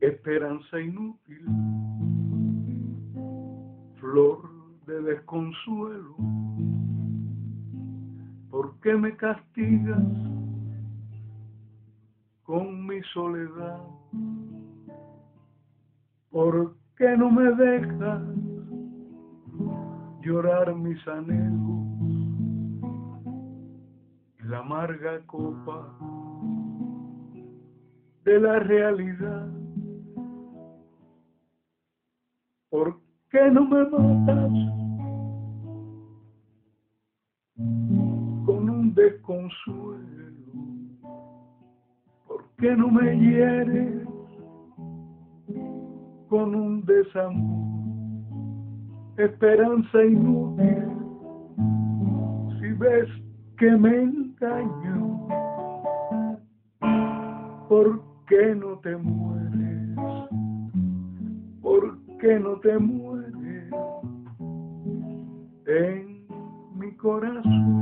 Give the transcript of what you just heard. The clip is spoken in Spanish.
esperanza inútil, flor de desconsuelo. ¿Por qué me castigas con mi soledad? ¿Por qué no me dejas llorar mis anhelos? La amarga copa de la realidad ¿Por qué no me matas con un desconsuelo? ¿Por qué no me hieres con un desamor? Esperanza inútil, si ves que me engaño, ¿por qué no te mueres? que no te mueres en mi corazón.